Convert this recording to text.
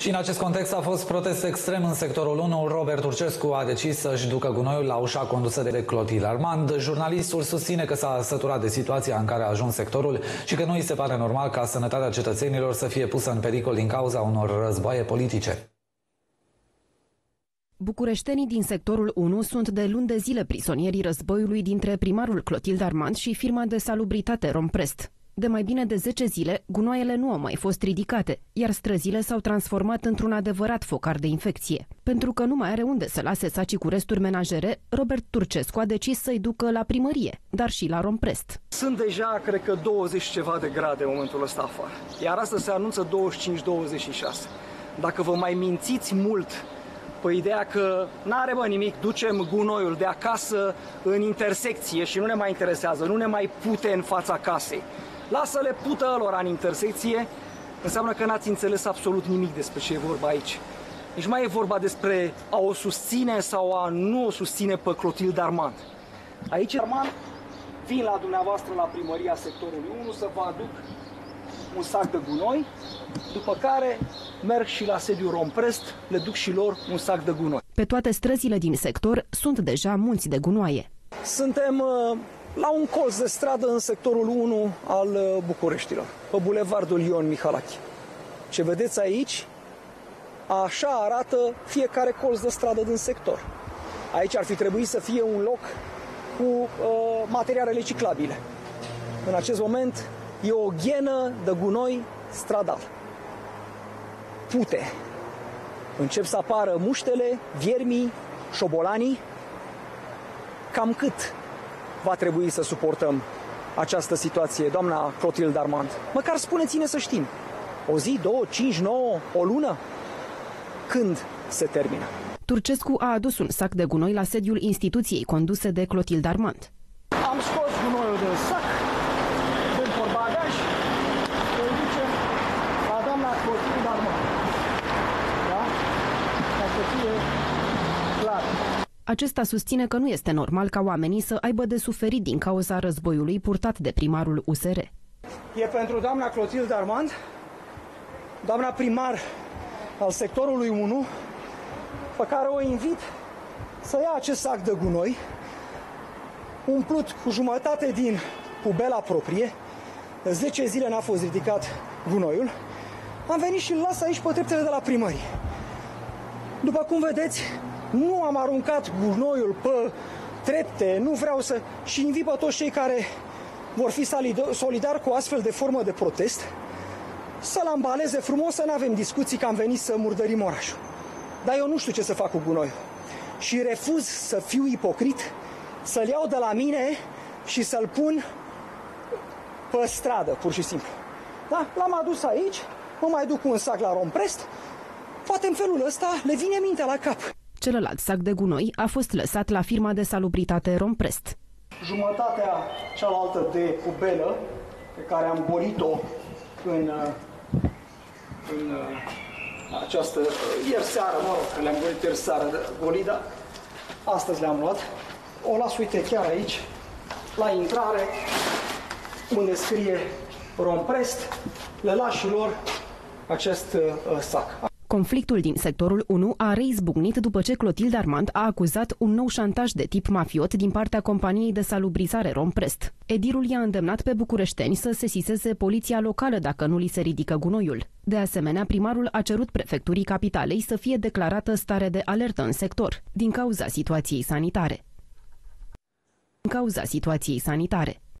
Și în acest context a fost protest extrem în sectorul 1. Robert Turcescu a decis să-și ducă gunoiul la ușa condusă de Clotilde Armand. Jurnalistul susține că s-a săturat de situația în care a ajuns sectorul și că nu îi se pare normal ca sănătatea cetățenilor să fie pusă în pericol din cauza unor războaie politice. Bucureștenii din sectorul 1 sunt de luni de zile prizonierii războiului dintre primarul Clotilde Armand și firma de salubritate Romprest. De mai bine de 10 zile, gunoaiele nu au mai fost ridicate, iar străzile s-au transformat într-un adevărat focar de infecție. Pentru că nu mai are unde să lase sacii cu resturi menajere, Robert Turcescu a decis să-i ducă la primărie, dar și la Romprest. Sunt deja, cred că, 20 ceva de grade în momentul ăsta afară, iar astăzi se anunță 25-26. Dacă vă mai mințiți mult pe ideea că n-are bă nimic, ducem gunoiul de acasă în intersecție și nu ne mai interesează, nu ne mai pute în fața casei lasă-le pută lor în intersecție, înseamnă că n-ați înțeles absolut nimic despre ce e vorba aici. Deci mai e vorba despre a o susține sau a nu o susține pe Clotilde Armand. Aici, Armand, vin la dumneavoastră la primăria sectorului 1 să vă aduc un sac de gunoi, după care merg și la sediul Romprest, le duc și lor un sac de gunoi. Pe toate străzile din sector sunt deja munți de gunoaie. Suntem uh, la un colț de stradă în sectorul 1 al uh, Bucureștilor, pe bulevardul Ion Mihalache. Ce vedeți aici, așa arată fiecare colț de stradă din sector. Aici ar fi trebuit să fie un loc cu uh, materiale reciclabile. În acest moment e o ghenă de gunoi stradal. Pute. Încep să apară muștele, viermii, șobolanii. Cam cât va trebui să suportăm această situație, doamna Clotilde Armand? Măcar spuneți-ne să știm. O zi, două, cinci, nouă, o lună? Când se termină? Turcescu a adus un sac de gunoi la sediul instituției conduse de Clotilde Armand. Am scos gunoiul din sac, din porbagaj, îl ducem la doamna Clotilde Armand. Da? Ca să fie clar. Acesta susține că nu este normal ca oamenii să aibă de suferit din cauza războiului purtat de primarul USR. E pentru doamna Clotilde Armand, doamna primar al sectorului 1, pe care o invit să ia acest sac de gunoi, umplut cu jumătate din pubela proprie, 10 zile n-a fost ridicat gunoiul, am venit și îl las aici pe treptele de la primărie. După cum vedeți, nu am aruncat gunoiul pe trepte, nu vreau să... Și invit pe toți cei care vor fi solidari cu astfel de formă de protest să-l ambaleze frumos, să nu avem discuții că am venit să murdărim orașul. Dar eu nu știu ce să fac cu gunoiul. Și refuz să fiu ipocrit, să-l iau de la mine și să-l pun pe stradă, pur și simplu. Da? L-am adus aici, mă mai duc cu un sac la Romprest, poate în felul ăsta le vine mintea la cap. Celălalt sac de gunoi a fost lăsat la firma de salubritate Romprest. Jumătatea cealaltă de pubelă pe care am golit-o în, în această ieri seară, mă rog, că le-am golit ieri seară, golida, astăzi le-am luat. O las, uite, chiar aici, la intrare, unde scrie Romprest, le las și lor acest uh, sac. Conflictul din sectorul 1 a reizbucnit după ce Clotilde Armand a acuzat un nou șantaj de tip mafiot din partea companiei de salubrizare Romprest. Edirul i-a îndemnat pe bucureșteni să sesizeze poliția locală dacă nu li se ridică gunoiul. De asemenea, primarul a cerut prefecturii capitalei să fie declarată stare de alertă în sector, din cauza situației sanitare. Din cauza situației sanitare.